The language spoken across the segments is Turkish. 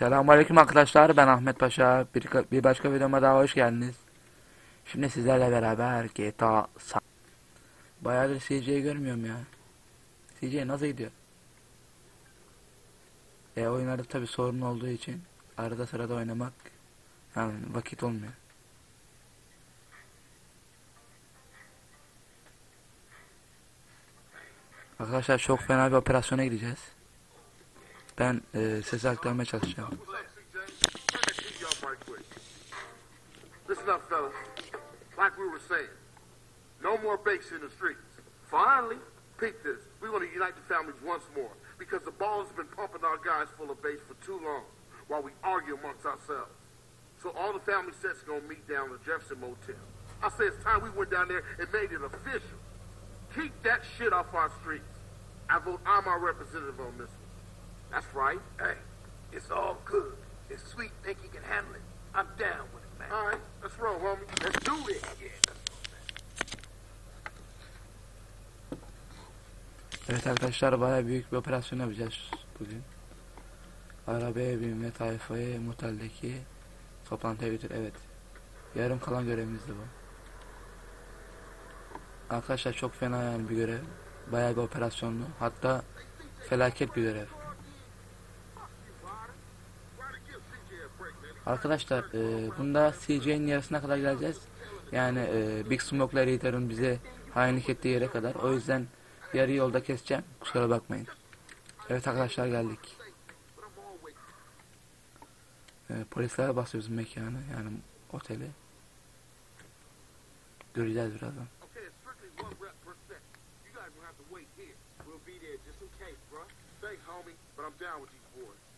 Selamünaleyküm arkadaşlar. Ben Ahmet Paşa. Bir, bir başka videoma daha hoş geldiniz. Şimdi sizlerle beraber GTA San. Bayağıdır CJ'yi görmüyorum ya. CJ nasıl gidiyor? E oyunlarda tabi sorun olduğu için arada sırada oynamak yani vakit olmuyor. Arkadaşlar çok fena bir operasyona gideceğiz. Ben e, sesi aktarmaya çalışacağım. Listen up, fellas. Like we were saying, no more bakes in the streets. Finally, peep this. We want to unite the families once more because the balls have been pumping our guys full of base for too long while we argue amongst ourselves. So all the family sets gonna meet down at Jefferson Motel. I say it's time we went down there and made it official. Keep that shit off our streets. I vote I'm our representative on this. That's right. Hey, it's all good. If Sweet think he can handle it, I'm down with it, man. All right, let's roll, homie. Let's do this. Yeah. Evet arkadaşlar baya büyük bir operasyon yapacağız bugün. Arabaya binme tayfayı moteldeki toplantıya götür. Evet. Yarım kalan görevimiz de bu. Arkadaşlar çok fena yani bir görev. Baya bir operasyonlu. Hatta felaket bir görev. Arkadaşlar e, bunda CJ'nin yarısına kadar geleceğiz. Yani e, Big Smoke'la Reader'ın bize hainlik ettiği yere kadar. O yüzden yarı yolda keseceğim. Kusura bakmayın. Evet arkadaşlar geldik. E, polisler basıyor bizim mekanı yani oteli. Göreceğiz birazdan. We'll be homie, but I'm down with these boys.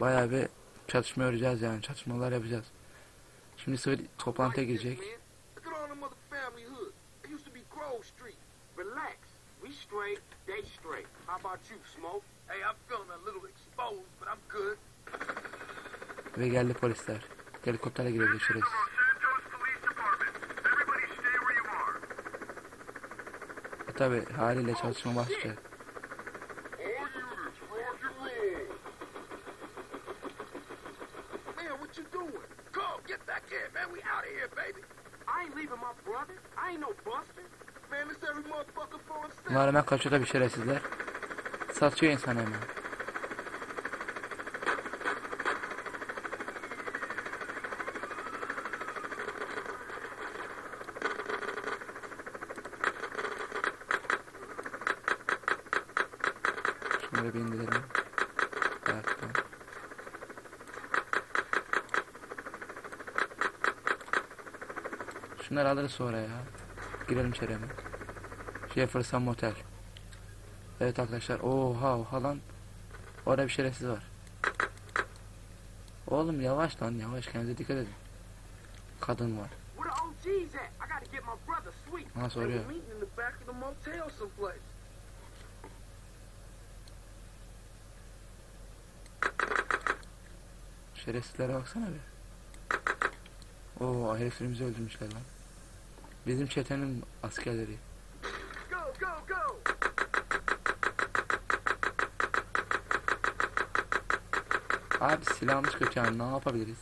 Bayağı bir çatışma öreceğiz yani çatışmalar yapacağız. Şimdi Sivil toplantıya girecek. Look at all them other family hoods. It used to be Grove Street. Relax. We straight, they straight. How about you, Smoke? Hey, I'm feeling a little exposed, but I'm good. Ve geldi polisler. Helikoptere girebilir şerefsiz. E tabi haliyle çalışma başlayacak. All units, rock and roll. Man, what you doing? Go, get back here, man. We out of here, baby. I ain't leaving my brother. I ain't no buster. Man, this every motherfucker for himself. Bunlar hemen kaçıyor tabi şerefsizler. Satıyor insan hemen. Şunları bir indirelim. Ayakta. Şunları alırız sonra ya. Girelim içeri hemen. Jefferson Motel. Evet arkadaşlar. Oha oha lan. Orada bir şerefsiz var. Oğlum yavaş lan yavaş kendinize dikkat edin. Kadın var. Ha soruyor. Şerefsizlere baksana bir. Oo heriflerimizi öldürmüşler lan. Bizim çetenin askerleri. Abi silahımız kötü ne yapabiliriz?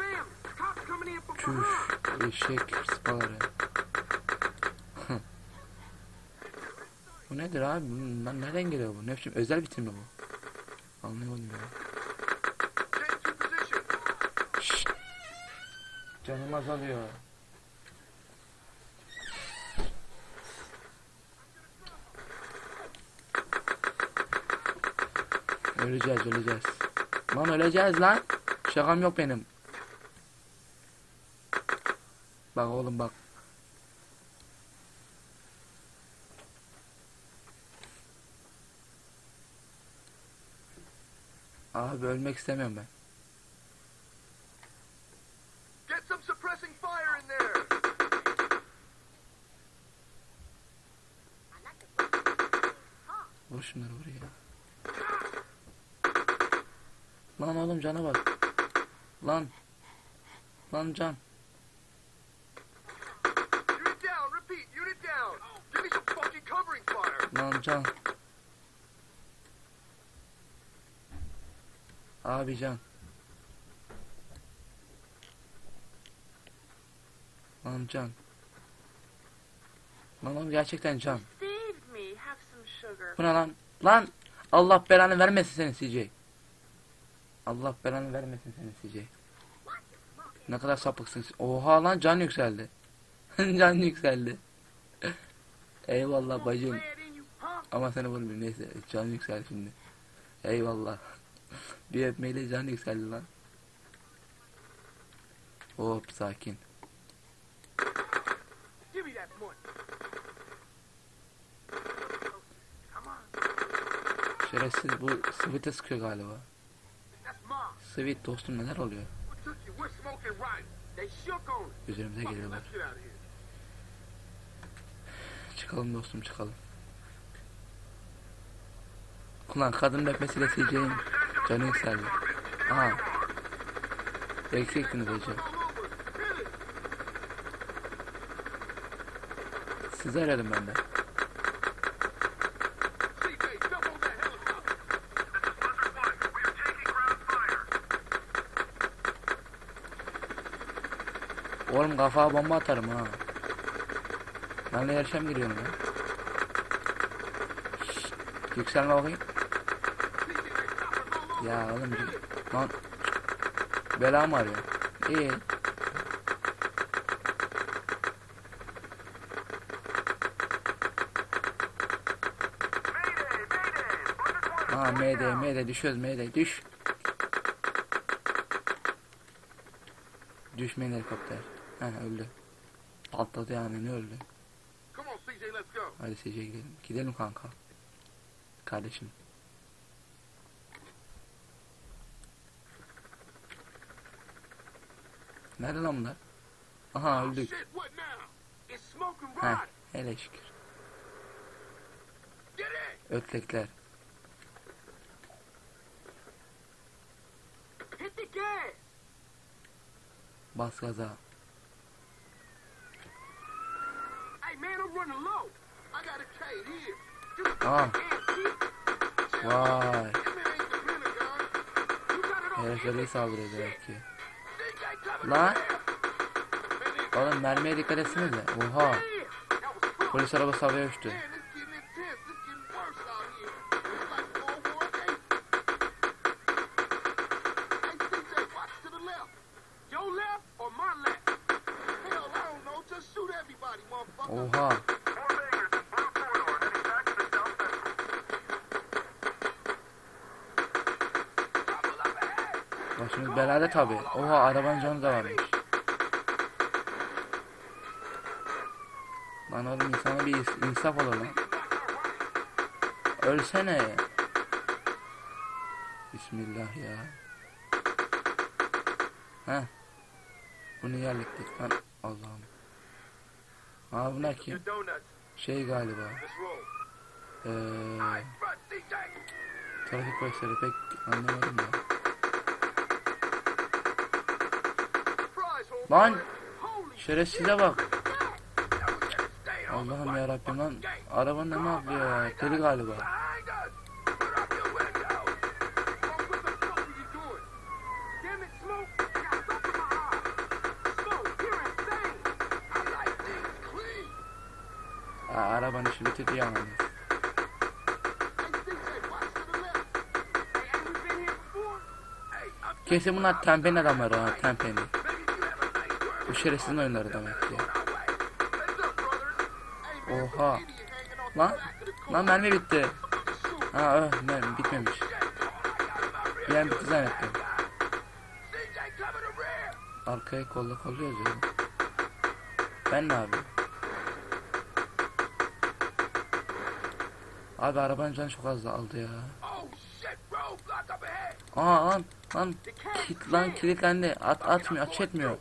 Behind. eşek, sıpaları. bu nedir abi? Bundan nereden geliyor bu? Ne biçim özel bitim mi bu? Anlayamadım ya. Şşt. Canım azalıyor. Öleceğiz öleceğiz. Lan öleceğiz lan. Şakam yok benim. Bak oğlum bak. Abi ölmek istemiyorum ben. Oğlum cana bak. Lan. Lan can. Lan can. Abi can. Lan can. Lan oğlum gerçekten can. Bu ne lan? Lan! Allah belanı vermesin seni CJ. Allah belanı vermesin seni CJ. Ne kadar sapıksın. Oha lan can yükseldi. can yükseldi. Eyvallah bacım. Ama seni vurmayayım neyse can yükseldi şimdi. Eyvallah. Bir öpmeyle can yükseldi lan. Hop sakin. Şerefsiz bu Sweet'e sıkıyor galiba. Sweet dostum neler oluyor? Üzerimize geliyorlar. Çıkalım dostum çıkalım. Ulan kadın öpmesiyle CJ'in canı yükseldi. Aha. Eksiktiniz hocam. Sizi aradım ben de. CJ, jump on that helicopter. Oğlum kafaya bomba atarım ha. Ben de yarışa mı giriyorum ya? Şşt, yükselme bakayım. Ya oğlum lan bela mı arıyor? İyi. Ha MD MD düşüyoruz MD düş. Düşmeyin helikopter. Ha öldü. Atladı yani ne öldü. CJ. Hadi SC'ye gidelim. Gidelim kanka. Kardeşim. Nerede lan bunlar? Aha öldük. It's smoking Heh, hele şükür. Ötlekler. Bas gaza. Hey, man, I'm running low. I got a K here. Just Ah. antique. Vay. That man ain't the Pentagon. You got it on Herifleri saldırıyor demek ki. Lan. Oğlum mermiye dikkat etsinize. Oha. Polis arabası havaya uçtu. Başımız belada tabi. Oha arabanın canı da varmış. Lan oğlum insana bir ins- insaf olur lan. Ölsene. Bismillah ya. Heh. Bunu yerliktik lan. Allah'ım. Aa bunlar kim? Şey galiba. Eee trafik polisleri pek anlamadım ya. Lan şerefsize bak. Allah'ım yarabbim lan. Arabanın ne yapıyor ya? Deli galiba. Aa, arabanın before? Hey, I'm Kesin bunlar tempenin adamları ha tempeni. Bu şerefsizin oyunları demek ki. Oha. Lan, lan mermi bitti. Ha öh mermi bitmemiş. An bitti zannettim. Arkaya kolla kolluyoruz ya. Ben ne yapayım? Abi arabanın canı çok az aldı ya. Aa lan lan kit lan kilitlendi. At atmıyor ateş etmiyor.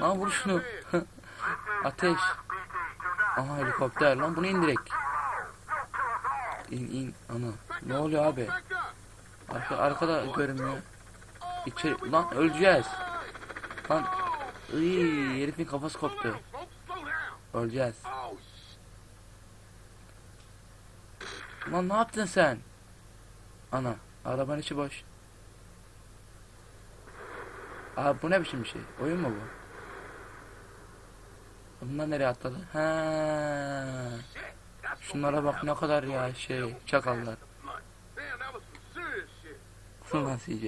Lan vur şunu. ateş. Aha helikopter lan bunu indirek. İn in ana. Ne oluyor abi? Arka, arkada görünmüyor. İçeri lan öleceğiz. Lan ıy, herifin kafası koptu. Öleceğiz. Lan ne yaptın sen? Ana arabanın içi boş. Abi bu ne biçim bir şey? Oyun mu bu? Bunlar nereye atladı? Ha. Şunlara bak ne kadar ya şey çakallar. Ulan CJ.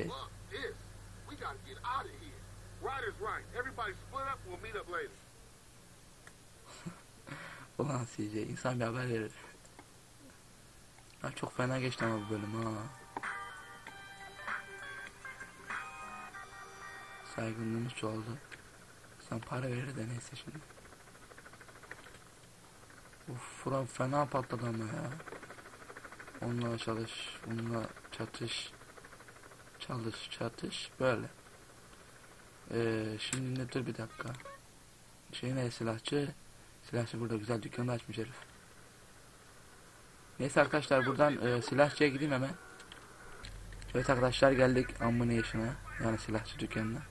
Ulan CJ insan bir haber verir. Ya çok fena geçti ama bu bölüm ha. Saygınlığımız çoğaldı. Sen para verir de neyse şimdi. Uf Fıran fena patladı ama ya. Onunla çalış, onunla çatış. Çalış, çatış, böyle. Ee, şimdi ne dur bir dakika. Şey ne silahçı? Silahçı burada güzel dükkanı açmış herif. Neyse arkadaşlar buradan e, silahçıya gideyim hemen. Evet arkadaşlar geldik ammunition'a yani silahçı dükkanına.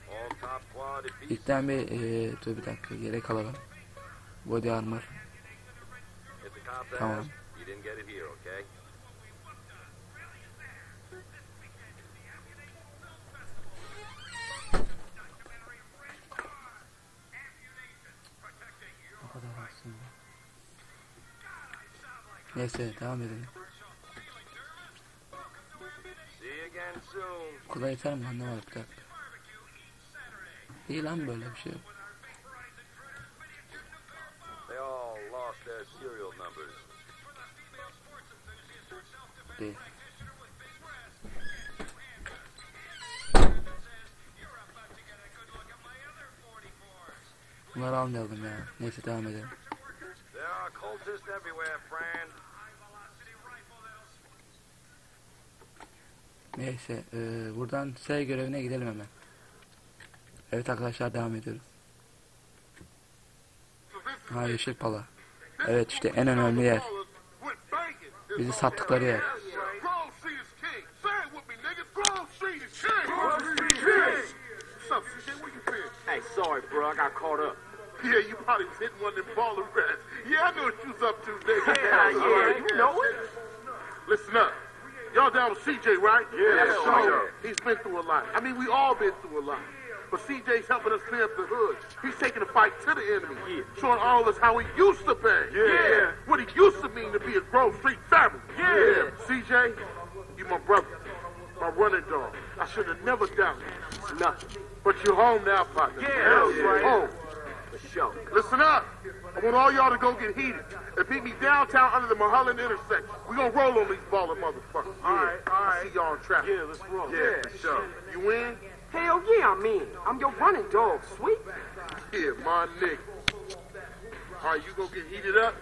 İlkten bir e, dur bir dakika yelek alalım. Body armor. Tamam. O kadar aslında. Neyse devam edelim. Kadar yeter mi ne var bir dakika. İyi lan böyle bir şey yok. Değil. Bunları almayalım ya. Neyse devam edelim. Neyse e, buradan S görevine gidelim hemen. Evet arkadaşlar devam ediyoruz. Ha yeşil pala. Evet işte en önemli yer. Bizi sattıkları yer. Hey, sorry, bro. I got caught up. Yeah, you probably was hitting one of them baller rats. Yeah, I know what you was up to, nigga. Yeah, yeah, you know it. Listen up. Y'all down with CJ, right? Yeah, sure. He's been through a lot. I mean, we all been through a lot. But CJ's helping us clear up the hood. He's taking the fight to the enemy. Showing all of us how he used to be. Yeah. What he used to mean to be a Grove Street family. Yeah. CJ, you my brother. My running dog. I should have never doubted you. Nothing. But you're home now, partner. Yeah, that's right. Home. For sure. Listen up. I want all y'all to go get heated and meet me downtown under the Mulholland intersection. We gonna roll on these baller motherfuckers. All right, all right. See y'all in traffic. Yeah, let's roll. Yeah, for sure. You in? Hell yeah, I'm in. I'm your running dog, sweet. Yeah, my nigga. All right, you go get heated up,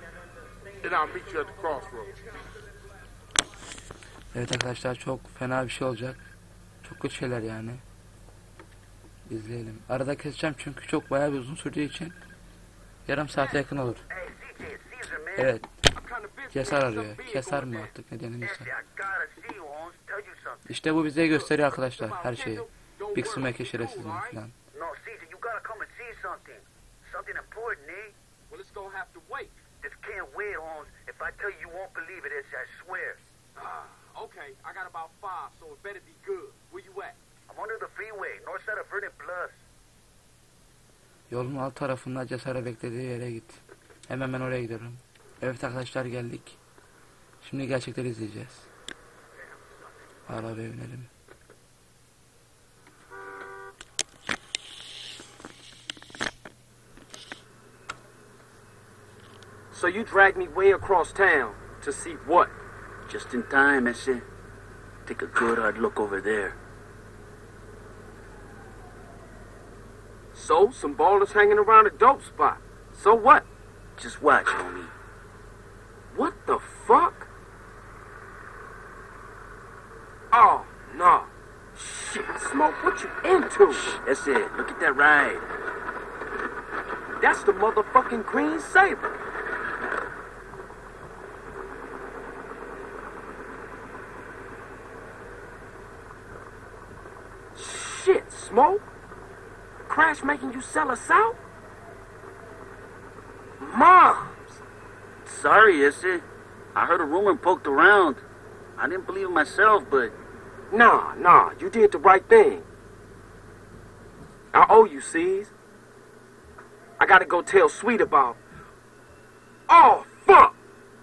and I'll meet you at the crossroads. Evet arkadaşlar çok fena bir şey olacak. Çok kötü şeyler yani. İzleyelim. Arada keseceğim çünkü çok bayağı bir uzun sürdüğü için yarım saate yakın olur. Evet. Kesar arıyor. mi there. artık ne denilirse. I. İşte bu bize gösteriyor arkadaşlar her şeyi. Şerefsizliğini cool, all right? falan. No, Caesar, you gotta come and see something. Something important, eh? Well, it's gonna have to wait. This can't wait, Holmes. If I tell you, you won't believe it, it's, I swear. Ah, okay. I got about five, so it better be good. Where you at? I'm under the freeway, north side of Vernon Plus. Yolun alt tarafında Cesare beklediği yere git. Hemen ben oraya gidiyorum. Evet arkadaşlar geldik. Şimdi gerçekleri izleyeceğiz. Arabaya binelim. So you dragged me way across town to see what? Just in time, ese. Take a good hard look over there. So, some ballers hanging around a dope spot. So what? Just watch, homie. What the fuck? Oh, no. Shit, Smoke, what you into? That's it. Look at that ride. That's the motherfucking Green Saber. Shit, Smoke? Crash making you sell us out? Moms! Sorry, ese. I heard a rumor poked around. I didn't believe it myself, but Nah, nah, you did the right thing. I owe you, C's. I gotta go tell Sweet about. Oh, fuck!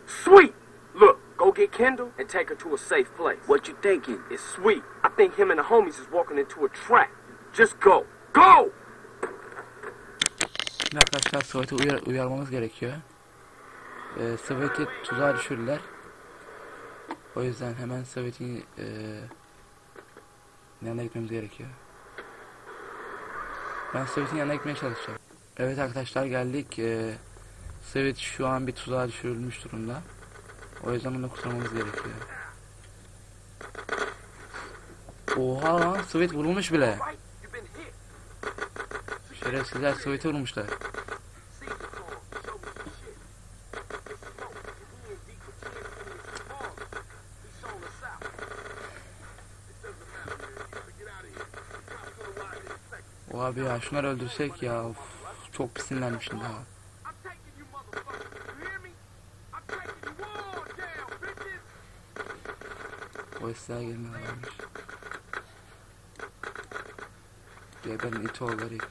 Sweet! Look, go get Kendall and take her to a safe place. what you thinking? It's Sweet. I think him and the homies is walking into a trap. Just go. Go! Arkadaşlar Svet'i uyar, uyarmamız gerekiyor. Ee, Svet'i tuzağa düşürdüler. O yüzden hemen Svet'in e, yanına gitmemiz gerekiyor. Ben Svet'in yanına gitmeye çalışacağım. Evet arkadaşlar geldik. Ee, Svet şu an bir tuzağa düşürülmüş durumda. O yüzden onu kurtarmamız gerekiyor. Oha lan Svet vurulmuş bile. Hit. Şerefsizler Svet'i vurmuşlar. O abi ya şunları öldürsek ya of, çok pis sinirlenmişim daha. I'm taking you motherfuckers. You hear me? I'm taking you all down, bitches. Polisler gelmiyorlarmış. Geberin iti oğulları it.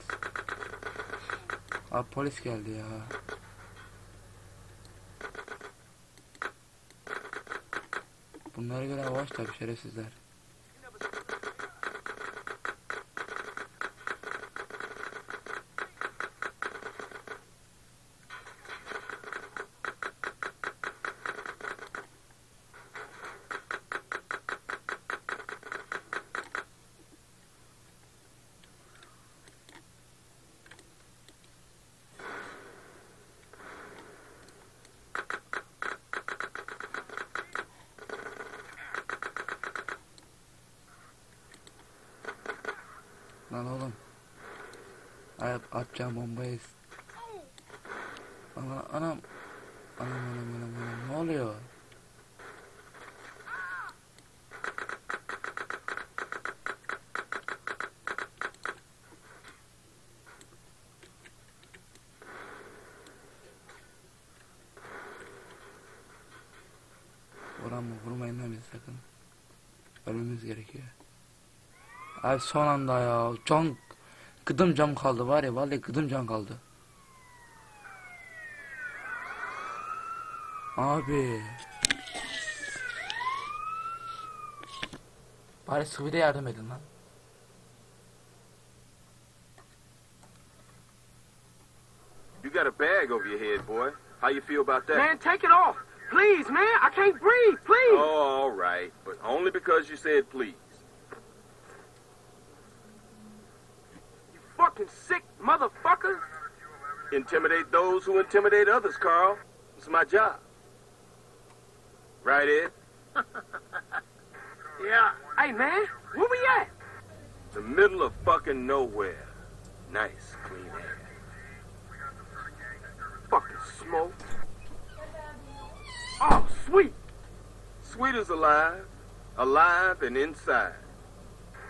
Abi polis geldi ya. Bunlara göre avaç tabi şerefsizler. Lan oğlum. Ay, atacağım bombayı. Ana, anam. Anam anam anam anam. Ne oluyor? Vuran mı? Vurmayın lan sakın. Ölmemiz gerekiyor. Ay son anda ya. Can gıdım cam kaldı var ya vallahi gıdım can kaldı. Abi. Bari Sweet'e yardım edin lan. You got a bag over your head, boy. How you feel about that? Man, take it off. Please, man. I can't breathe. Please. Oh, all right, but only because you said please. Fucking sick motherfucker. Intimidate those who intimidate others, Carl. It's my job. Right, Ed? Yeah. Hey, man. Where we at? The middle of fucking nowhere. Nice, clean air. Fucking smoke. Oh, sweet. Sweet is alive, alive and inside.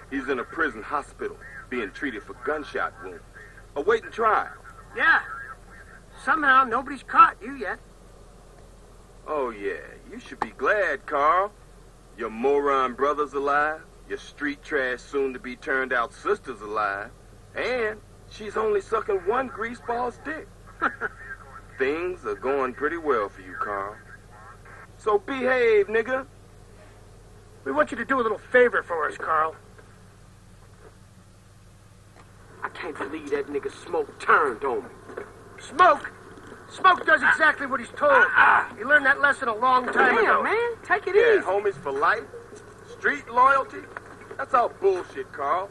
He's in a prison hospital, being treated for gunshot wounds, awaiting trial. Yeah. Somehow nobody's caught you yet. Oh yeah, you should be glad, Carl. Your moron brother's alive, your street trash soon to be turned out sister's alive, and she's only sucking one greaseball's dick. Things are going pretty well for you, Carl. So behave, nigga. We want you to do a little favor for us, Carl. I can't believe that nigga Smoke turned on me. Smoke? Smoke does exactly what he's told. Uh-huh. He learned that lesson a long time ago. man. Take it Yeah, homies for life, street loyalty. That's all bullshit, Carl.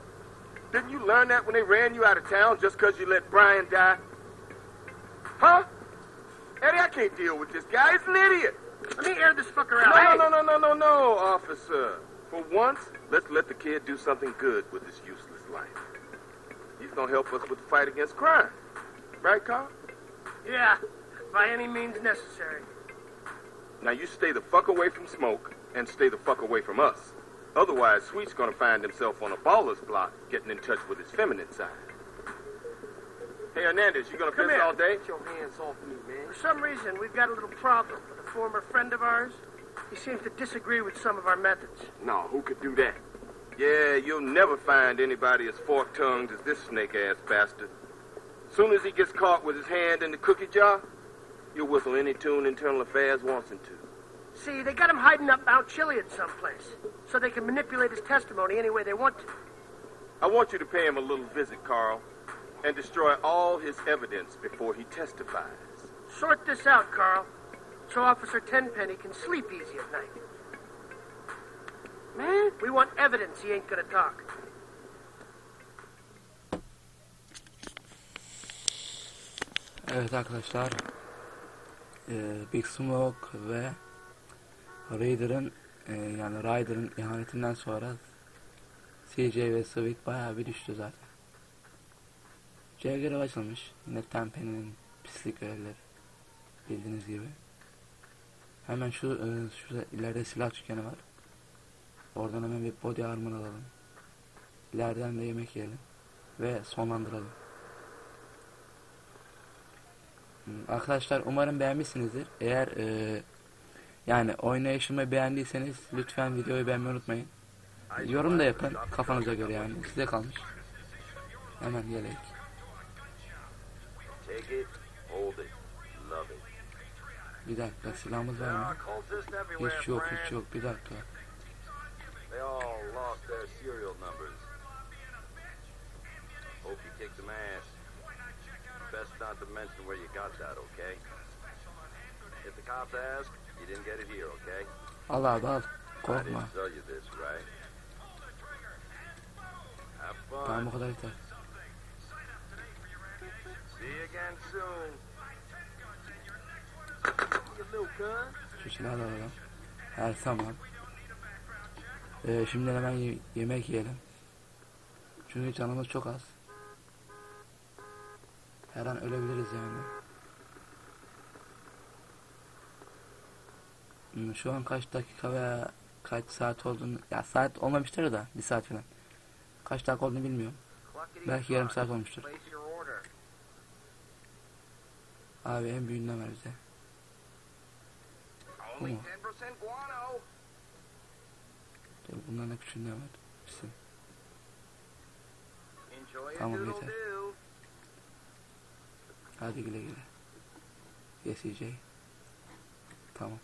Didn't you learn that when they ran you out of town just 'cause you let Brian die? Huh? Eddie, I can't deal with this guy. He's an idiot. Let me air this fucker out. No, no, no, no, no, no, officer. For once, let's let the kid do something good with his useless life. He's gonna help us with the fight against crime. Right, Carl? Yeah, by any means necessary. Now you stay the fuck away from smoke and stay the fuck away from us. Otherwise, Sweet's gonna find himself on a baller's block getting in touch with his feminine side. Hey, Hernandez, you gonna Come piss here. all day? Get your hands off me, man. For some reason, we've got a little problem with a former friend of ours. He seems to disagree with some of our methods. No, who could do that? Yeah, you'll never find anybody as fork-tongued as this snake-ass bastard. Soon as he gets caught with his hand in the cookie jar, he'll whistle any tune Internal Affairs wants him to. See, they got him hiding up Mount Chiliad someplace, so they can manipulate his testimony any way they want to. I want you to pay him a little visit, Carl, and destroy all his evidence before he testifies. Sort this out, Carl, so Officer Tenpenny can sleep easy at night. Man, we want evidence he ain't gonna talk. Evet arkadaşlar. Ee, Big Smoke ve Raider'ın e, yani Ryder'ın ihanetinden sonra CJ ve Sweet bayağı bir düştü zaten. C görev açılmış. Yine Tempe'nin pislik görevleri. Bildiğiniz gibi. Hemen şu e, şurada ileride silah dükkanı var. Oradan hemen bir body armor alalım. İleriden de yemek yiyelim. Ve sonlandıralım. Hmm, Arkadaşlar umarım beğenmişsinizdir. Eğer e, yani oynayışımı beğendiyseniz lütfen videoyu beğenmeyi unutmayın. Yorum da yapın kafanıza göre yani size kalmış. Hemen it. Bir dakika silahımız var mı? Hiç yok hiç yok bir dakika. They all lost their serial numbers. Hope you kicked some ass. Best not to mention where you got that, okay? If the cops ask, you didn't get it here, okay? Al abi al. I Korkma. didn't sell you this, right? Have fun. Tamam o kadar yeter. See you again soon. You little cuz. Şu silahı da alalım. Evet tamam. Ee, şimdi hemen ye- yemek yiyelim. Çünkü canımız çok az. Her an ölebiliriz yani. Hmm, Şu an kaç dakika veya kaç saat olduğunu... Ya saat olmamıştır da bir saat falan. Kaç dakika olduğunu bilmiyorum. Belki yarım saat olmuştur. Abi en büyüğünden ver bize. Bu mu? 10% guano. Tabii Bundan da küçüğünden ver. Your Tamam, yeter. Hadi güle güle. Yes EJ. Tamam.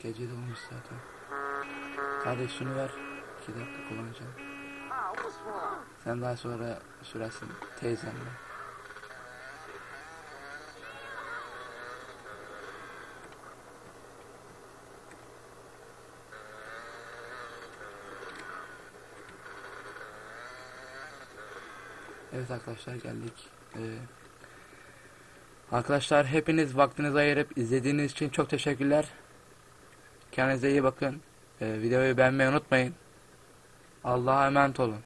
Gece de olmuş zaten. Kardeş şunu ver. 2 dakika kullanacağım. Sen daha sonra sürersin teyzemle. Evet arkadaşlar geldik. Ee, arkadaşlar hepiniz vaktinizi ayırıp izlediğiniz için çok teşekkürler. Kendinize iyi bakın. Ee, videoyu beğenmeyi unutmayın. Allah'a emanet olun.